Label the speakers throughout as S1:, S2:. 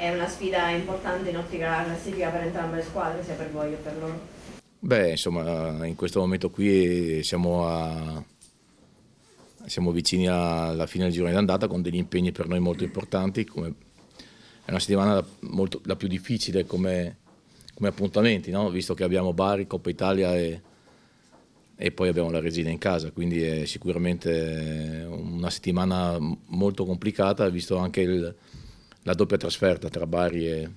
S1: è una sfida importante in ottica classifica per entrambe le squadre, sia per voi che per loro?
S2: Beh, insomma, in questo momento qui siamo, a, siamo vicini alla fine del girone d'andata con degli impegni per noi molto importanti. Come, è una settimana molto, la più difficile come, come appuntamenti, no? visto che abbiamo Bari, Coppa Italia e, e poi abbiamo la Resina in casa, quindi è sicuramente una settimana molto complicata, visto anche il, la doppia trasferta tra Bari e,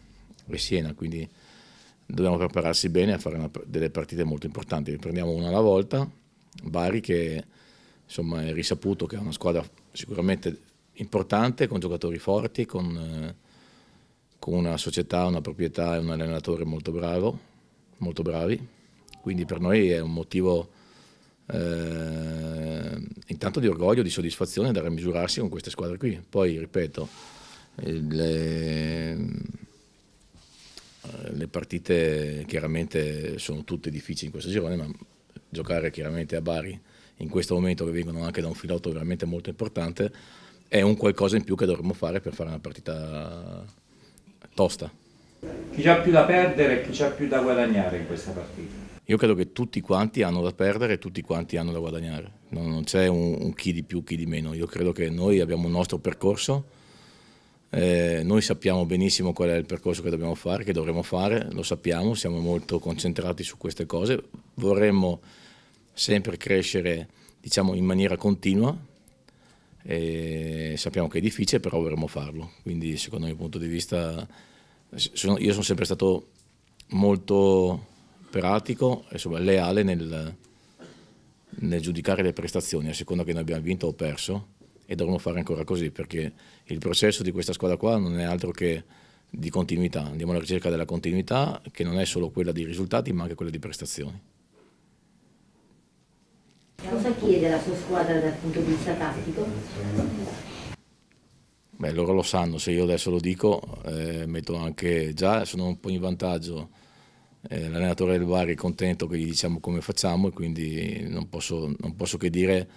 S2: e, Siena, quindi dobbiamo prepararsi bene a fare una, delle partite molto importanti. Prendiamo una alla volta, Bari che insomma, è risaputo che è una squadra sicuramente importante, con giocatori forti, con, con una società, una proprietà e un allenatore molto bravo, molto bravi, quindi per noi è un motivo eh, intanto di orgoglio, di soddisfazione da misurarsi con queste squadre qui. Poi, ripeto, le, eh, le partite chiaramente sono tutte difficili in questo girone, ma giocare chiaramente a Bari in questo momento che vengono anche da un filotto veramente molto importante è un qualcosa in più che dovremmo fare per fare una partita tosta.
S3: Chi ha più da perdere e chi ha più da guadagnare in questa partita?
S2: Io credo che tutti quanti hanno da perdere e tutti quanti hanno da guadagnare. Non, non c'è un, un, chi di più, chi di meno. Io credo che noi abbiamo il nostro percorso, eh, noi sappiamo benissimo qual è il percorso che dobbiamo fare, che dovremo fare, lo sappiamo, siamo molto concentrati su queste cose. Vorremmo sempre crescere diciamo, in maniera continua. E sappiamo che è difficile, però vorremmo farlo. Quindi, secondo il mio punto di vista, io sono sempre stato molto pratico e leale nel, nel, giudicare le prestazioni a seconda che noi abbiamo vinto o perso e dovremo fare ancora così perché il processo di questa squadra qua non è altro che di continuità, andiamo alla ricerca della continuità che non è solo quella di risultati ma anche quella di prestazioni.
S4: Cosa chiede la sua squadra dal punto di vista tattico?
S2: Beh, loro lo sanno, se io adesso lo dico eh, metto anche già, sono un po' in vantaggio eh, l'allenatore del Bari è contento che gli diciamo come facciamo e quindi non posso, non posso che dire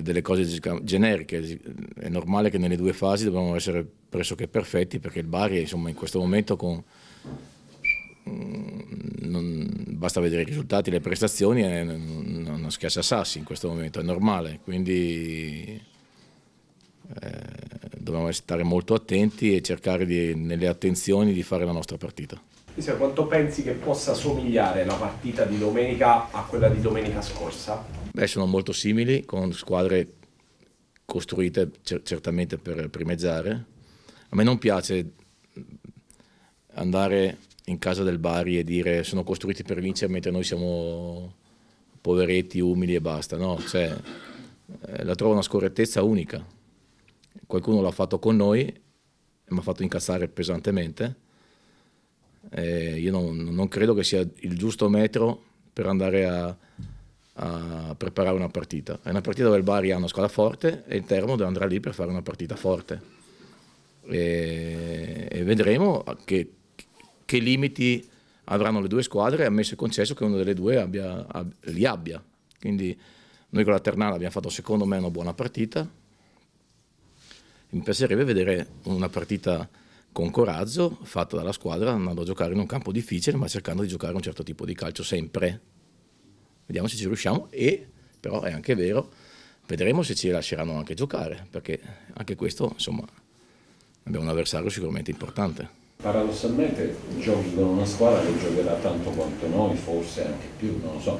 S2: delle cose generiche. È normale che nelle due fasi dobbiamo essere pressoché perfetti perché il Bari insomma, in questo momento con, mm, non, basta vedere i risultati, le prestazioni, è una schiaccia sassi in questo momento, è normale, quindi eh, dobbiamo stare molto attenti e cercare di, nelle attenzioni di fare la nostra partita.
S5: Quanto pensi che possa somigliare la partita di domenica a quella di domenica scorsa?
S2: Beh, sono molto simili, con squadre costruite certamente per primeggiare. A me non piace andare in casa del Bari e dire sono costruiti per vincere mentre noi siamo poveretti, umili e basta. No, cioè, eh, la trovo una scorrettezza unica. Qualcuno l'ha fatto con noi mi ha fatto incazzare pesantemente eh, io non, non, credo che sia il giusto metro per andare a, a, preparare una partita. È una partita dove il Bari ha una squadra forte e il Termo deve andare lì per fare una partita forte. E, e vedremo che, che, limiti avranno le due squadre, ammesso e concesso che una delle due abbia, ab, li abbia. Quindi noi con la Ternana abbiamo fatto secondo me una buona partita. Mi piacerebbe vedere una partita con coraggio, fatta dalla squadra, andando a giocare in un campo difficile, ma cercando di giocare un certo tipo di calcio sempre. Vediamo se ci riusciamo e però è anche vero, vedremo se ci lasceranno anche giocare, perché anche questo, insomma, abbiamo un avversario sicuramente importante.
S3: Paradossalmente giochi con una squadra che giocherà tanto quanto noi, forse anche più, non lo so.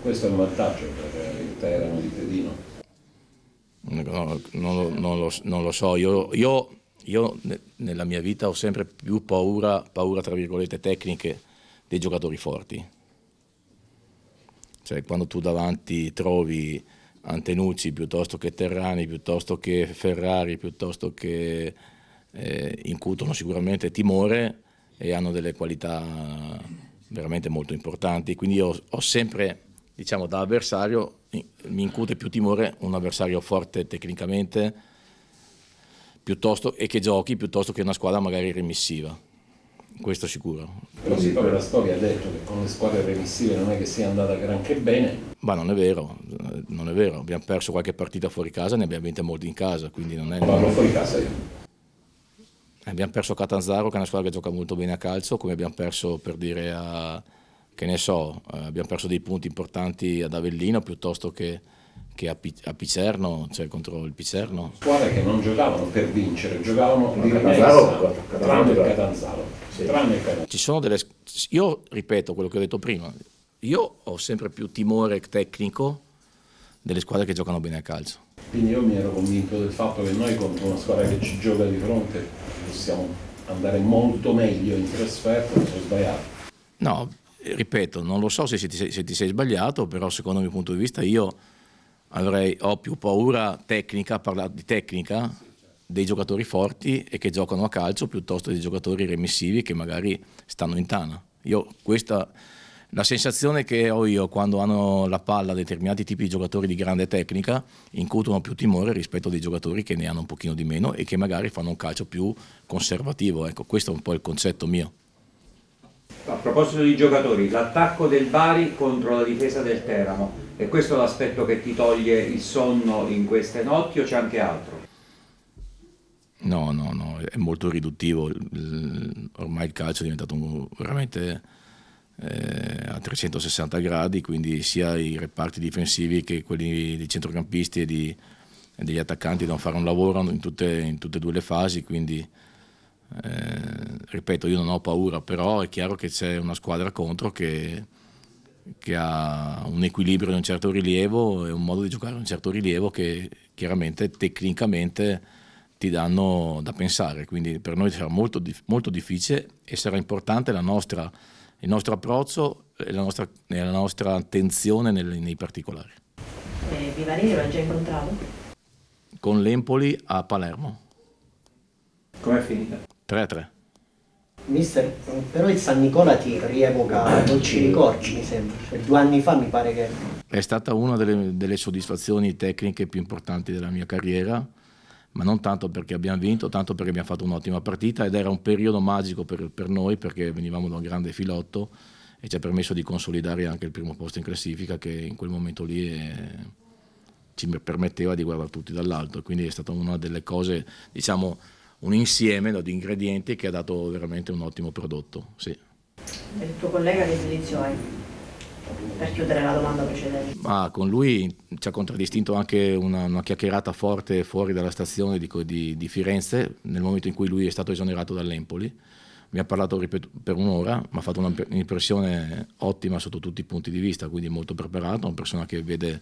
S3: Questo è un vantaggio per il Teramo di Pedino.
S2: No, non, non, lo, non, lo, so, io, io io nella mia vita ho sempre più paura, paura tra virgolette tecniche, dei giocatori forti. Cioè quando tu davanti trovi Antenucci piuttosto che Terrani, piuttosto che Ferrari, piuttosto che eh, incutono sicuramente timore e hanno delle qualità veramente molto importanti. Quindi io ho sempre, diciamo, da avversario, mi incute più timore un avversario forte tecnicamente, piuttosto, e che giochi piuttosto che una squadra magari remissiva. Questo sicuro.
S3: Però sì, poi la storia ha detto che con le squadre remissive non è che sia andata granché bene.
S2: Ma non è vero, non è vero. Abbiamo perso qualche partita fuori casa, ne abbiamo vinte molte in casa, quindi non è...
S3: Parlo fuori casa io.
S2: Abbiamo perso Catanzaro, che è una squadra che gioca molto bene a calcio, come abbiamo perso per dire a, che ne so, eh, abbiamo perso dei punti importanti ad Avellino piuttosto che, che a, Pi- a Picerno, cioè contro il Picerno.
S3: Squadre che non giocavano per vincere, giocavano di rimessa, tranne il
S6: Catanzaro. Sì.
S3: Tranne il Catanzaro.
S2: Ci sono delle, io ripeto quello che ho detto prima, io ho sempre più timore tecnico delle squadre che giocano bene a calcio.
S3: Quindi io mi ero convinto del fatto che noi con una squadra che ci gioca di fronte possiamo andare molto meglio in trasferta, mi sono sbagliato.
S2: No, ripeto, non lo so se, ti sei, se ti sei sbagliato, però secondo il mio punto di vista io avrei, ho più paura tecnica, parlare di tecnica, dei giocatori forti e che giocano a calcio piuttosto dei giocatori remissivi che magari stanno in tana. Io questa la sensazione che ho io quando hanno la palla determinati tipi di giocatori di grande tecnica incutono più timore rispetto a dei giocatori che ne hanno un pochino di meno e che magari fanno un calcio più conservativo. Ecco, questo è un po' il concetto mio.
S7: A proposito di giocatori, l'attacco del Bari contro la difesa del Teramo, e questo è l'aspetto che ti toglie il sonno in queste notti o c'è anche altro?
S2: No, no, no, è molto riduttivo. Ormai il calcio è diventato veramente eh, a 360 gradi, quindi sia i reparti difensivi che quelli dei centrocampisti e, di- e degli attaccanti devono fare un lavoro in tutte, in tutte e due le fasi, quindi eh, ripeto, io non ho paura, però è chiaro che c'è una squadra contro che, che ha un equilibrio di un certo rilievo e un modo di giocare di un certo rilievo che chiaramente tecnicamente ti danno da pensare, quindi per noi sarà molto, molto difficile e sarà importante la nostra- il nostro approccio e la nostra, e la nostra attenzione nel- nei particolari.
S1: E Vivarini l'ha già incontrato?
S2: Con l'Empoli a Palermo,
S7: Com'è finita?
S2: 3-3.
S8: Mister, però il San Nicola ti rievoca dolci ricordi, mi sembra. Cioè, due anni fa mi pare che...
S2: È stata una delle, delle soddisfazioni tecniche più importanti della mia carriera, ma non tanto perché abbiamo vinto, tanto perché abbiamo fatto un'ottima partita ed era un periodo magico per, per noi perché venivamo da un grande filotto e ci ha permesso di consolidare anche il primo posto in classifica che in quel momento lì eh, ci permetteva di guardare tutti dall'alto. Quindi è stata una delle cose, diciamo, un insieme no, di ingredienti che ha dato veramente un ottimo prodotto. Sì.
S1: Il tuo collega che giudizio hai? Per chiudere la domanda precedente.
S2: Ma con lui ci ha contraddistinto anche una, una chiacchierata forte fuori dalla stazione di, di- di Firenze nel momento in cui lui è stato esonerato dall'Empoli. Mi ha parlato per un'ora, mi ha fatto un'impressione ottima sotto tutti i punti di vista, quindi molto preparato, una persona che vede,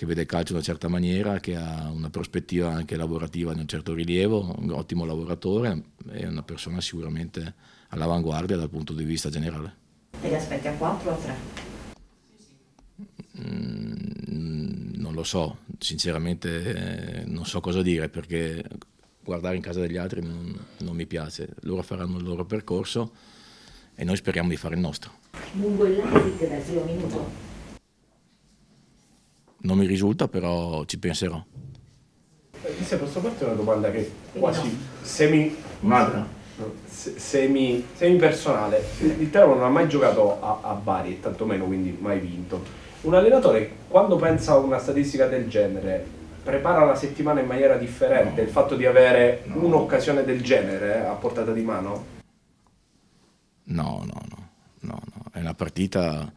S2: che vede il calcio in una certa maniera, che ha una prospettiva anche lavorativa di un certo rilievo, un ottimo lavoratore e una persona sicuramente all'avanguardia dal punto di vista generale.
S1: Te li aspetti a 4 o a 3?
S2: Mm, non lo so, sinceramente eh, non so cosa dire perché guardare in casa degli altri non, non mi piace. Loro faranno il loro percorso e noi speriamo di fare il nostro.
S4: Lungo il Leipzig dal primo minuto.
S2: Non mi risulta, però ci penserò.
S5: Eh, Se posso farti una domanda che quasi
S1: no.
S5: semi,
S6: Un'altra?
S5: se- semi, semi personale. Il Teramo non ha mai giocato a, a Bari, e tantomeno quindi mai vinto. Un allenatore quando pensa a una statistica del genere prepara la settimana in maniera differente,
S6: No.
S5: il fatto di avere
S6: No.
S5: un'occasione del genere a portata di mano?
S2: No, no, no, no, no. È una partita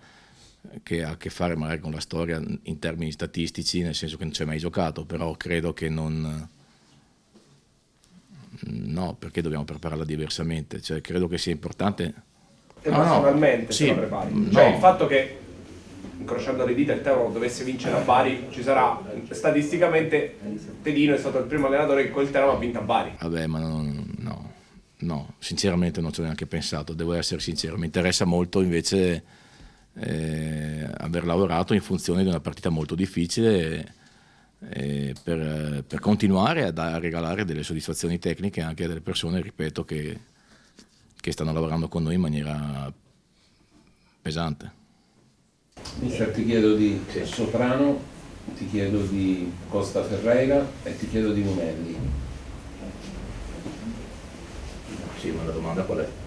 S2: che ha a che fare magari con la storia in termini statistici, nel senso che non ci è mai giocato, però credo che non... No, perché dobbiamo prepararla diversamente? Cioè, credo che sia importante...
S5: Te
S2: No, no.
S5: personalmente
S2: Sì,
S5: se la prepari.
S2: no.
S5: Cioè il fatto che incrociando le dita il Teramo dovesse vincere a Bari ci sarà statisticamente Tedino è stato il primo allenatore che col Teramo ha vinto a Bari.
S2: Vabbè, ma non- no, no, sinceramente non ci ho neanche pensato, devo essere sincero. Mi interessa molto invece eh, aver lavorato in funzione di una partita molto difficile eh, per, per continuare a, da- a regalare delle soddisfazioni tecniche anche a delle persone, ripeto, che, che stanno lavorando con noi in maniera pesante.
S3: Mister, ti chiedo di Soprano, ti chiedo di Costa Ferreira e ti chiedo di Numelli.
S6: Sì, ma la domanda qual è?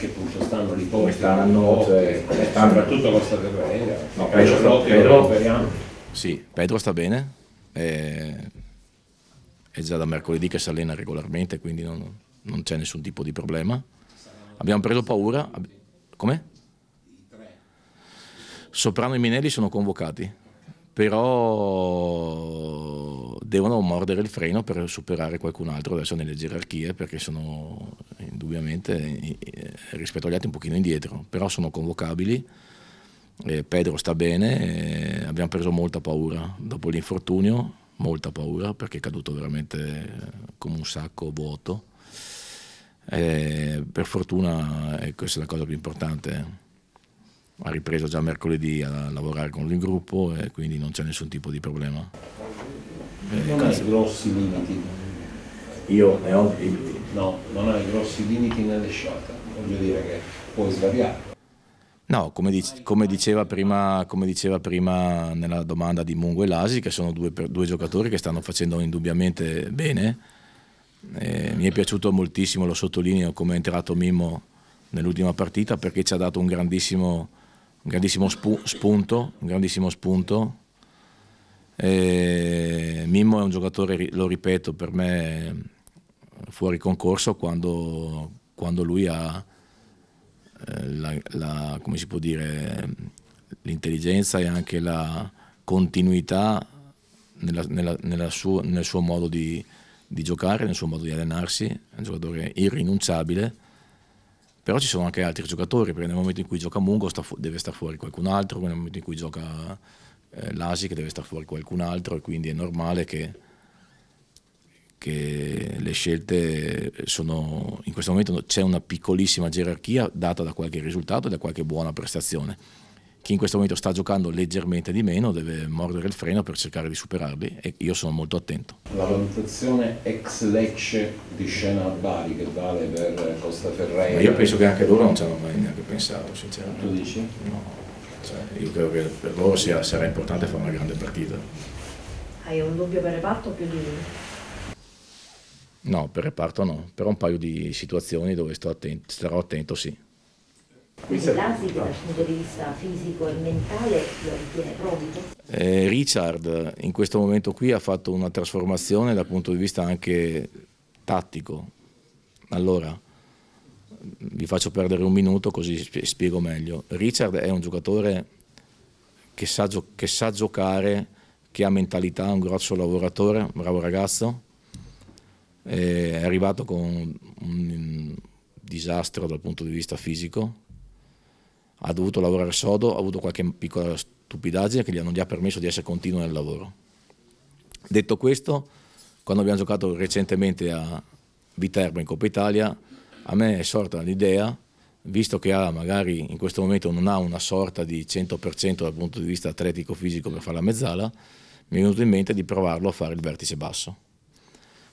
S3: Che punto stanno
S6: Come
S3: porti?
S6: stanno, cioè,
S3: eh,
S6: stanno-
S3: soprattutto Costa Ferreira.
S6: No,
S3: Eh,
S6: Pedro- Pedro-.
S2: Sì, Pedro sta bene, è, è già da mercoledì che si allena regolarmente, quindi non, non c'è nessun tipo di problema. Abbiamo preso paura. Come? Soprano e Minelli sono convocati, però devono mordere il freno per superare qualcun altro adesso nelle gerarchie perché sono indubbiamente rispetto agli altri un pochino indietro, però sono convocabili. Eh, Pedro sta bene, eh, abbiamo preso molta paura dopo l'infortunio, molta paura perché è caduto veramente come un sacco vuoto. Eh, per fortuna, e questa è la cosa più importante, ha ripreso già mercoledì a lavorare con il gruppo e quindi non c'è nessun tipo di problema.
S3: Non hai grossi limiti?
S2: Io ne ho limiti.
S3: No, non hai grossi limiti nelle sciate, voglio dire che puoi svariare.
S2: No, come, dic- come, diceva prima, come, diceva prima, nella domanda di Mungo e Lasi, che sono due, due giocatori che stanno facendo indubbiamente bene. Eh, mi è piaciuto moltissimo, lo sottolineo, come è entrato Mimmo nell'ultima partita perché ci ha dato un grandissimo, un grandissimo spu- spunto. Un grandissimo spunto. Eh, Mimmo è un giocatore, lo ripeto, per me fuori concorso quando, quando lui ha eh, la, la, come si può dire, l'intelligenza e anche la continuità nella, nella, nella suo, nel suo modo di, di, giocare, nel suo modo di allenarsi, è un giocatore irrinunciabile, però ci sono anche altri giocatori, perché nel momento in cui gioca Mungo sta fu- deve stare fuori qualcun altro, nel momento in cui gioca eh, Lasic deve stare fuori qualcun altro e quindi è normale che che le scelte sono in questo momento c'è una piccolissima gerarchia data da qualche risultato e da qualche buona prestazione. Chi in questo momento sta giocando leggermente di meno deve mordere il freno per cercare di superarli e io sono molto attento.
S3: La valutazione ex Lecce di scena al Bari che vale per Costa Ferreira.
S2: Ma io penso che anche loro non ci hanno mai neanche pensato, sinceramente.
S3: Tu dici?
S2: No, cioè, io credo che per loro sia, sarà importante fare una grande partita.
S1: Hai un dubbio per reparto o più di
S2: No, per reparto no, però un paio di situazioni dove attento, starò attento sì.
S4: Quindi l'ASIC dal punto di vista fisico e mentale lo ritiene pronto?
S2: Eh, Richard in questo momento qui ha fatto una trasformazione dal punto di vista anche tattico. Allora, vi faccio perdere un minuto così spiego meglio. Richard è un giocatore che sa, che sa giocare, che ha mentalità, un grosso lavoratore, un bravo ragazzo è arrivato con un disastro dal punto di vista fisico, ha dovuto lavorare sodo, ha avuto qualche piccola stupidaggine che non gli ha permesso di essere continuo nel lavoro. Detto questo, quando abbiamo giocato recentemente a Viterbo in Coppa Italia, a me è sorta l'idea, visto che ha, magari in questo momento non ha una sorta di 100% dal punto di vista atletico-fisico per fare la mezzala, mi è venuto in mente di provarlo a fare il vertice basso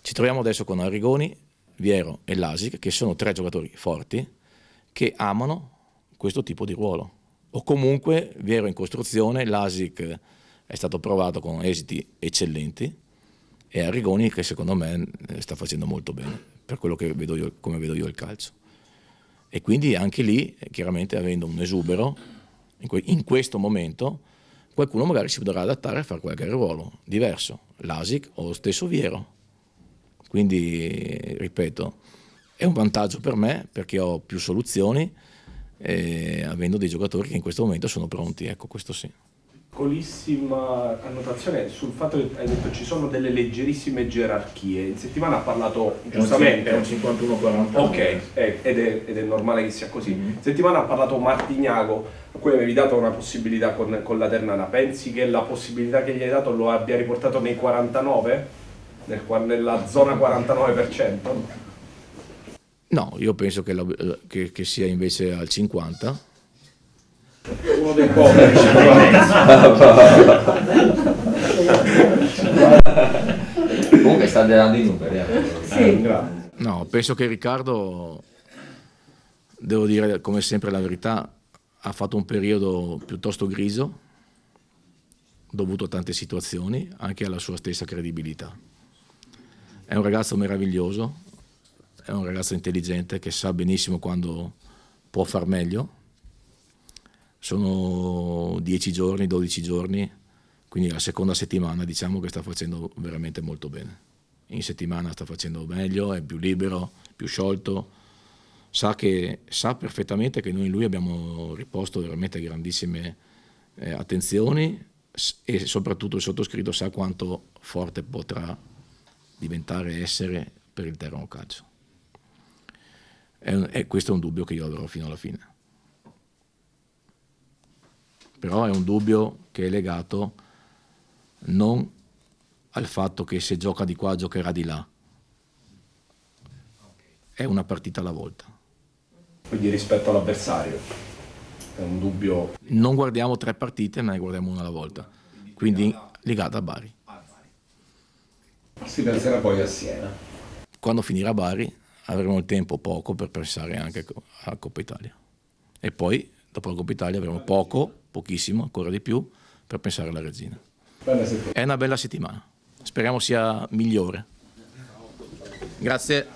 S2: ci troviamo adesso con Arrigoni, Viero e Lasic, che sono tre giocatori forti che amano questo tipo di ruolo. O comunque Viero in costruzione, Lasic è stato provato con esiti eccellenti e Arrigoni che secondo me eh, sta facendo molto bene, per quello che vedo io, come vedo io il calcio. E quindi anche lì, chiaramente avendo un esubero, in, que- in questo momento, qualcuno magari si potrà adattare a fare qualche ruolo diverso, Lasic o lo stesso Viero quindi, ripeto, è un vantaggio per me perché ho più soluzioni eh, avendo dei giocatori che in questo momento sono pronti, ecco questo sì.
S5: Piccolissima annotazione sul fatto che hai detto ci sono delle leggerissime gerarchie. In settimana ha parlato giustamente.
S2: È un 51-40.
S5: Ok, eh, ed, è, ed, è, normale che sia così. In settimana ha parlato Martignago, a cui avevi dato una possibilità con, con la Ternana. Pensi che la possibilità che gli hai dato lo abbia riportato nei 49? nel, nella zona 49%?
S2: No, io penso che, la, che, che sia invece al 50%.
S3: Uno dei poveri
S7: Comunque sta dando i numeri. Eh.
S1: Sì.
S2: No, penso che Riccardo, devo dire come sempre la verità, ha fatto un periodo piuttosto grigio, dovuto a tante situazioni, anche alla sua stessa credibilità. È un ragazzo meraviglioso, è un ragazzo intelligente che sa benissimo quando può far meglio. Sono 10 giorni, 12 giorni, quindi la seconda settimana diciamo che sta facendo veramente molto bene. in settimana sta facendo meglio, è più libero, più sciolto, sa, che, sa perfettamente che noi in lui abbiamo riposto veramente grandissime eh, attenzioni e soprattutto il sottoscritto sa quanto forte potrà diventare essere per il Teramo Calcio. E, questo è un dubbio che io avrò fino alla fine. Però è un dubbio che è legato non al fatto che se gioca di qua giocherà di là. È una partita alla volta.
S5: Quindi rispetto all'avversario è un dubbio.
S2: Non guardiamo tre partite, ma ne guardiamo una alla volta. Quindi legata a Bari.
S3: Si penserà poi a Siena.
S2: Quando finirà Bari avremo il tempo poco per pensare anche a Coppa Italia. E poi, dopo la Coppa Italia, avremo poco, pochissimo, ancora di più, per pensare alla Regina. È una bella settimana. Speriamo sia migliore. Grazie.